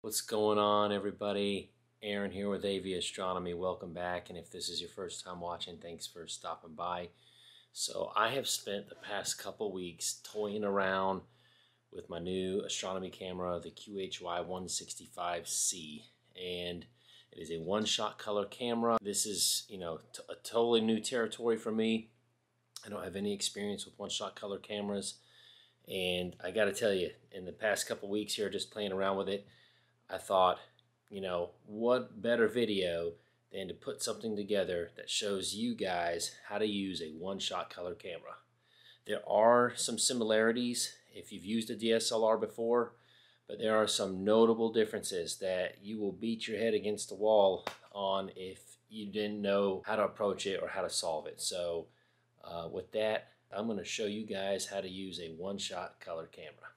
What's going on, everybody? Aaron here with AV Astronomy. Welcome back. And if this is your first time watching, thanks for stopping by. So, I have spent the past couple weeks toying around with my new astronomy camera, the QHY 165C. And it is a one shot color camera. This is, you know, a totally new territory for me. I don't have any experience with one shot color cameras. And I got to tell you, in the past couple weeks here, just playing around with it, I thought, you know, what better video than to put something together that shows you guys how to use a one-shot color camera. There are some similarities if you've used a DSLR before, but there are some notable differences that you will beat your head against the wall on if you didn't know how to approach it or how to solve it. So uh, with that, I'm going to show you guys how to use a one-shot color camera.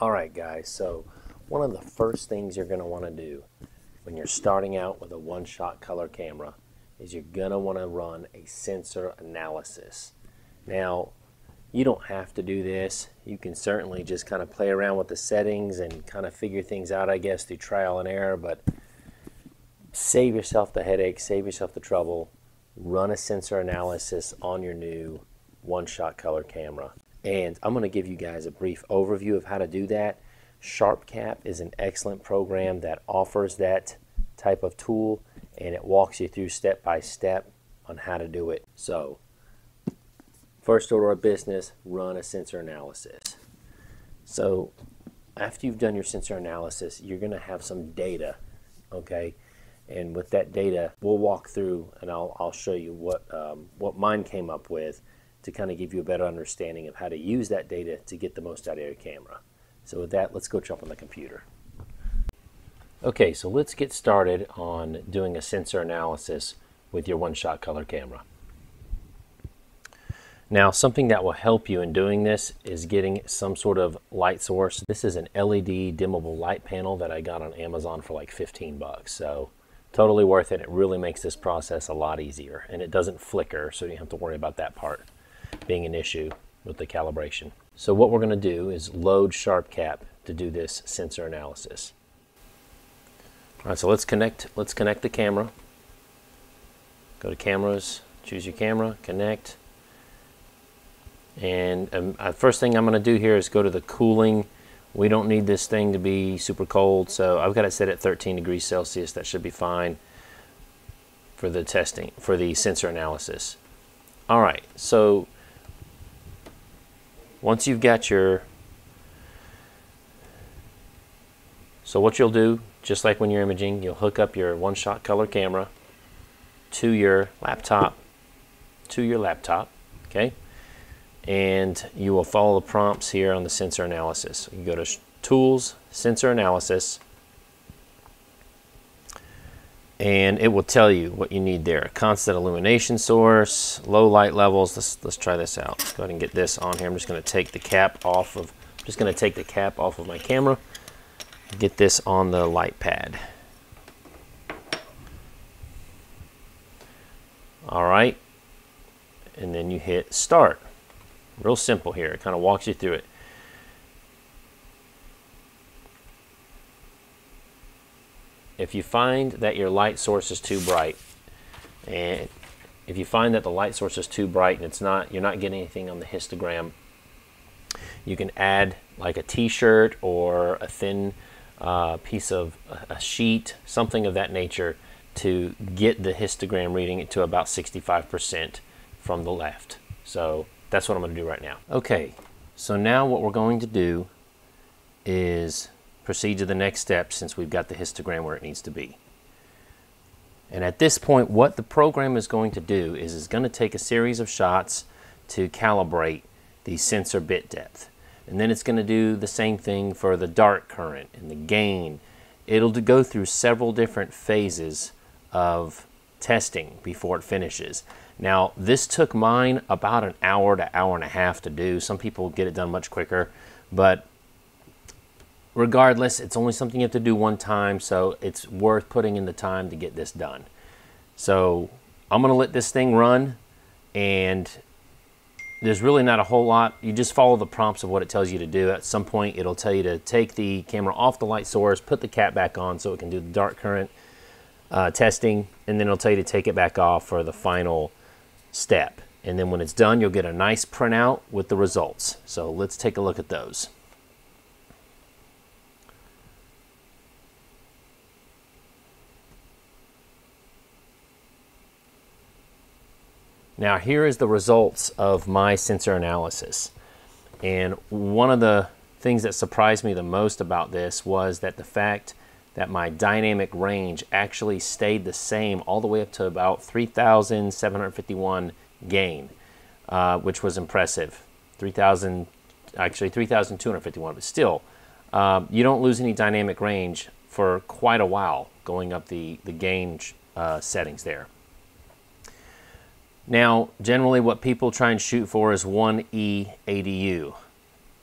All right, guys, so one of the first things you're going to want to do when you're starting out with a one-shot color camera is you're going to want to run a sensor analysis. Now, you don't have to do this. You can certainly just kind of play around with the settings and kind of figure things out, I guess, through trial and error, but save yourself the headache, save yourself the trouble, run a sensor analysis on your new one-shot color camera. And I'm going to give you guys a brief overview of how to do that. SharpCap is an excellent program that offers that type of tool and it walks you through step by step on how to do it. So, first order of business, run a sensor analysis. So, after you've done your sensor analysis, you're going to have some data, okay? And with that data, we'll walk through and I'll, I'll show you what, um, what mine came up with to kind of give you a better understanding of how to use that data to get the most out of your camera. So with that, let's go jump on the computer. Okay, so let's get started on doing a sensor analysis with your one-shot color camera. Now, something that will help you in doing this is getting some sort of light source. This is an LED dimmable light panel that I got on Amazon for like 15 bucks. So totally worth it. It really makes this process a lot easier and it doesn't flicker, so you don't have to worry about that part being an issue with the calibration. So what we're going to do is load SharpCap to do this sensor analysis. All right, so let's connect, let's connect the camera. Go to cameras, choose your camera, connect. And um, uh, first thing I'm going to do here is go to the cooling. We don't need this thing to be super cold, so I've got it set at 13 degrees Celsius. That should be fine for the testing, for the sensor analysis. All right, so once you've got your so what you'll do just like when you're imaging you'll hook up your one-shot color camera to your laptop to your laptop okay? And you will follow the prompts here on the sensor analysis. You go to tools sensor analysis and it will tell you what you need there. Constant illumination source, low light levels. Let's, let's try this out. Let's go ahead and get this on here. I'm just going to take the cap off of, I'm just going to take the cap off of my camera, get this on the light pad. All right, and then you hit start. Real simple here. It kind of walks you through it. If you find that your light source is too bright, and if you find that the light source is too bright and it's not, you're not getting anything on the histogram, you can add like a t-shirt or a thin uh, piece of a sheet, something of that nature to get the histogram reading to about 65% from the left. So that's what I'm going to do right now. Okay, so now what we're going to do is proceed to the next step since we've got the histogram where it needs to be. And at this point, what the program is going to do is it's going to take a series of shots to calibrate the sensor bit depth. And then it's going to do the same thing for the dark current and the gain. It'll go through several different phases of testing before it finishes. Now, this took mine about an hour to hour and a half to do. Some people get it done much quicker, but regardless, it's only something you have to do one time, so it's worth putting in the time to get this done. So I'm going to let this thing run, and there's really not a whole lot. You just follow the prompts of what it tells you to do. At some point, it'll tell you to take the camera off the light source, put the cap back on so it can do the dark current uh, testing, and then it'll tell you to take it back off for the final step. And then when it's done, you'll get a nice printout with the results. So let's take a look at those. Now here is the results of my sensor analysis. And one of the things that surprised me the most about this was that the fact that my dynamic range actually stayed the same all the way up to about 3,751 gain, uh, which was impressive. 3,000, actually 3,251, but still, um, you don't lose any dynamic range for quite a while going up the, the gain uh, settings there. Now, generally what people try and shoot for is 1E ADU,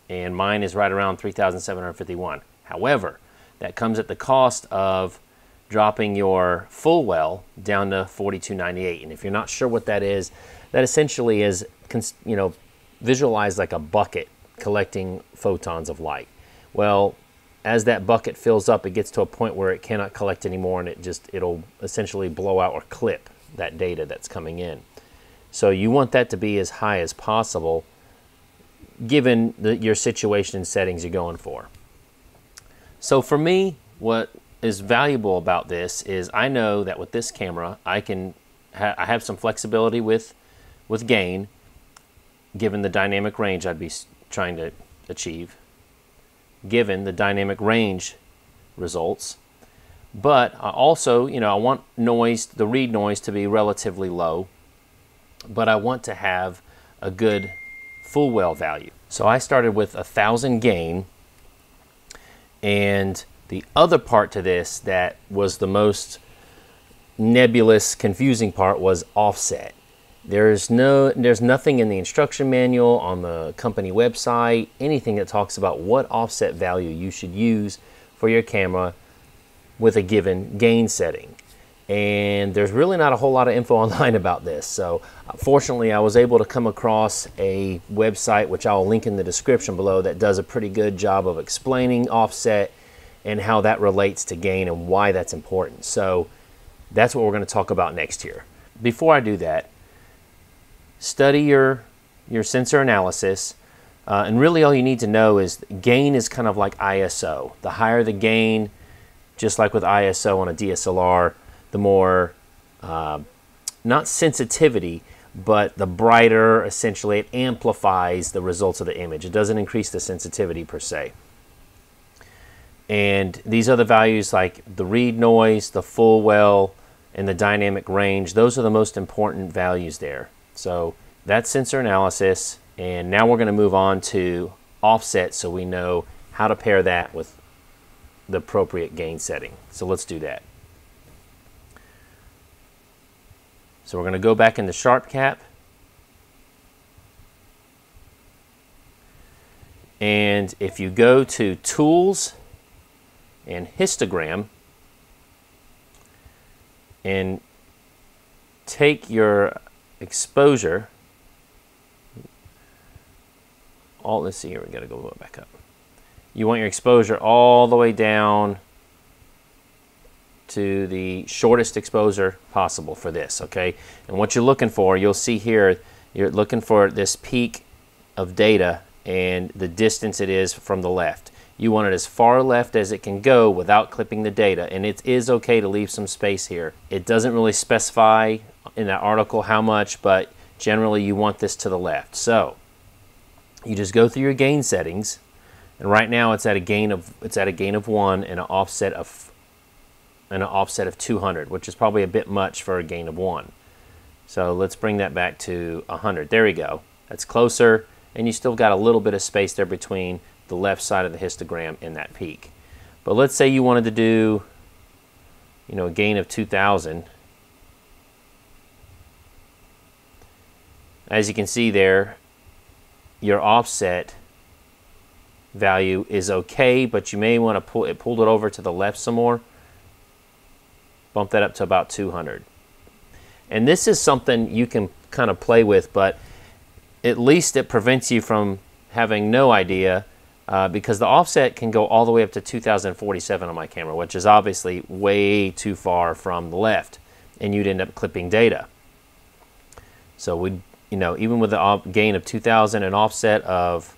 and mine is right around 3,751. However, that comes at the cost of dropping your full well down to 4298. And if you're not sure what that is, that essentially is, you know, visualized like a bucket collecting photons of light. Well, as that bucket fills up, it gets to a point where it cannot collect anymore and it just, it'll essentially blow out or clip that data that's coming in. So you want that to be as high as possible given the, your situation and settings you're going for. So for me, what is valuable about this is I know that with this camera, I can ha I have some flexibility with with gain, given the dynamic range I'd be trying to achieve, given the dynamic range results. But I also, you know, I want noise, the read noise to be relatively low, but I want to have a good full well value. So I started with a thousand gain and the other part to this that was the most nebulous, confusing part was offset. There's no there's nothing in the instruction manual on the company website, anything that talks about what offset value you should use for your camera with a given gain setting. And there's really not a whole lot of info online about this. So fortunately, I was able to come across a website, which I'll link in the description below, that does a pretty good job of explaining offset and how that relates to gain and why that's important. So that's what we're going to talk about next here. Before I do that, study your, your sensor analysis. Uh, and really all you need to know is gain is kind of like ISO. The higher the gain, just like with ISO on a DSLR, the more, uh, not sensitivity, but the brighter, essentially, it amplifies the results of the image. It doesn't increase the sensitivity per se. And these the values like the read noise, the full well, and the dynamic range. Those are the most important values there. So that's sensor analysis. And now we're going to move on to offset so we know how to pair that with the appropriate gain setting. So let's do that. So we're going to go back into SharpCap. And if you go to Tools, and histogram and take your exposure all let's see here we got to go back up you want your exposure all the way down to the shortest exposure possible for this okay and what you're looking for you'll see here you're looking for this peak of data and the distance it is from the left you want it as far left as it can go without clipping the data. And it is okay to leave some space here. It doesn't really specify in that article how much, but generally you want this to the left. So you just go through your gain settings. And right now it's at a gain of it's at a gain of one and an offset of and an offset of 200, which is probably a bit much for a gain of one. So let's bring that back to 100. There we go. That's closer. and you still got a little bit of space there between the left side of the histogram and that peak. But let's say you wanted to do, you know, a gain of 2,000. As you can see there, your offset value is okay, but you may want to pull it, pulled it over to the left some more. Bump that up to about 200. And this is something you can kind of play with, but at least it prevents you from having no idea uh, because the offset can go all the way up to 2047 on my camera, which is obviously way too far from the left, and you'd end up clipping data. So we, you know, even with the gain of 2000 and offset of,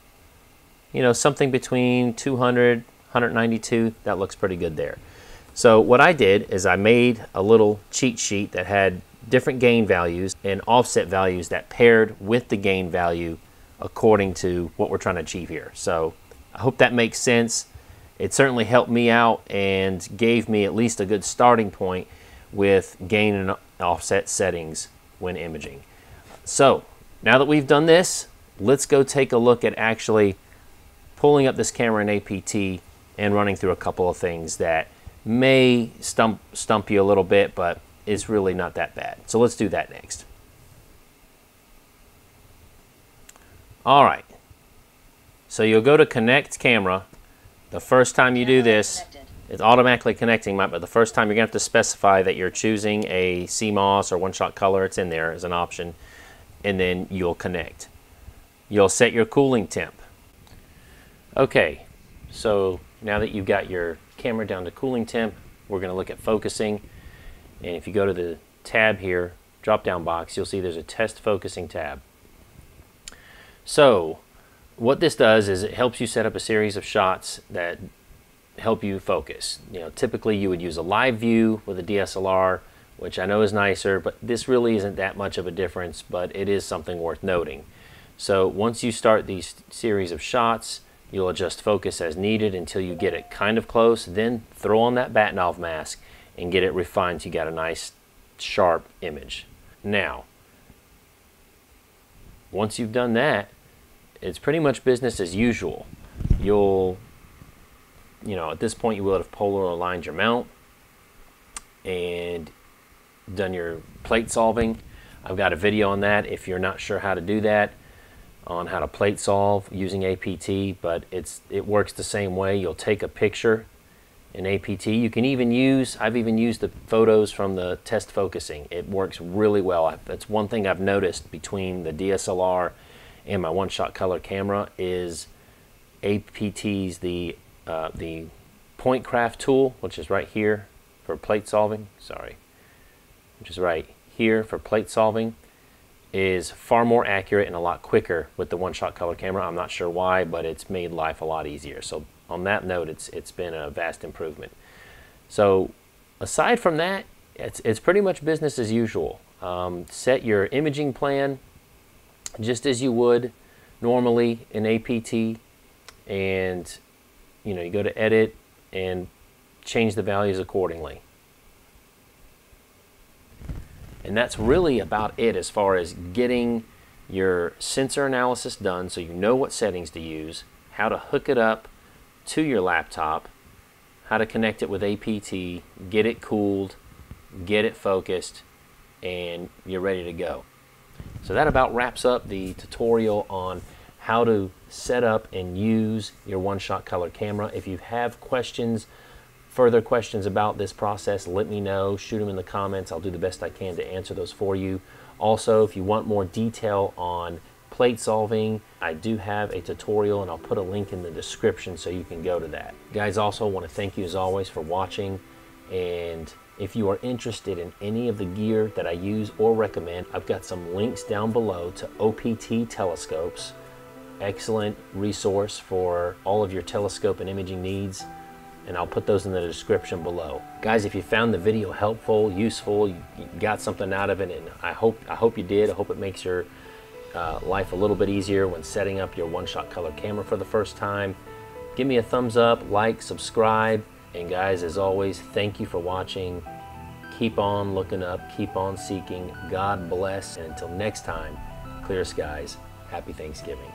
you know, something between 200, 192, that looks pretty good there. So what I did is I made a little cheat sheet that had different gain values and offset values that paired with the gain value according to what we're trying to achieve here. So I hope that makes sense. It certainly helped me out and gave me at least a good starting point with gain and offset settings when imaging. So now that we've done this, let's go take a look at actually pulling up this camera in APT and running through a couple of things that may stump, stump you a little bit, but it's really not that bad. So let's do that next. All right. So you'll go to connect camera. The first time you do this, it's automatically connecting, but the first time you're going to have to specify that you're choosing a CMOS or one-shot color. It's in there as an option. And then you'll connect. You'll set your cooling temp. Okay, so now that you've got your camera down to cooling temp, we're going to look at focusing. And if you go to the tab here, drop down box, you'll see there's a test focusing tab. So what this does is it helps you set up a series of shots that help you focus. You know, typically you would use a live view with a DSLR, which I know is nicer, but this really isn't that much of a difference, but it is something worth noting. So once you start these series of shots, you'll adjust focus as needed until you get it kind of close, then throw on that Bahtinov mask and get it refined so you got a nice sharp image. Now, once you've done that, it's pretty much business as usual. You'll, you know, at this point you will have polar aligned your mount and done your plate solving. I've got a video on that if you're not sure how to do that on how to plate solve using APT, but it's it works the same way. You'll take a picture in APT. You can even use, I've even used the photos from the test focusing. It works really well. That's one thing I've noticed between the DSLR and my one-shot color camera is APT's the, uh, the PointCraft tool, which is right here for plate solving, sorry, which is right here for plate solving, is far more accurate and a lot quicker with the one-shot color camera. I'm not sure why, but it's made life a lot easier. So on that note, it's it's been a vast improvement. So aside from that, it's it's pretty much business as usual. Um, set your imaging plan just as you would normally in APT, and you know you go to edit and change the values accordingly. And that's really about it as far as getting your sensor analysis done so you know what settings to use, how to hook it up to your laptop, how to connect it with APT, get it cooled, get it focused, and you're ready to go. So that about wraps up the tutorial on how to set up and use your one-shot color camera. If you have questions, further questions about this process, let me know. Shoot them in the comments. I'll do the best I can to answer those for you. Also, if you want more detail on plate solving. I do have a tutorial and I'll put a link in the description so you can go to that. Guys, also want to thank you as always for watching and if you are interested in any of the gear that I use or recommend, I've got some links down below to OPT telescopes. Excellent resource for all of your telescope and imaging needs and I'll put those in the description below. Guys, if you found the video helpful, useful, you got something out of it, and I hope I hope you did. I hope it makes your uh, life a little bit easier when setting up your one-shot color camera for the first time. Give me a thumbs up, like, subscribe, and guys, as always, thank you for watching. Keep on looking up, keep on seeking. God bless, and until next time, clear skies. Happy Thanksgiving.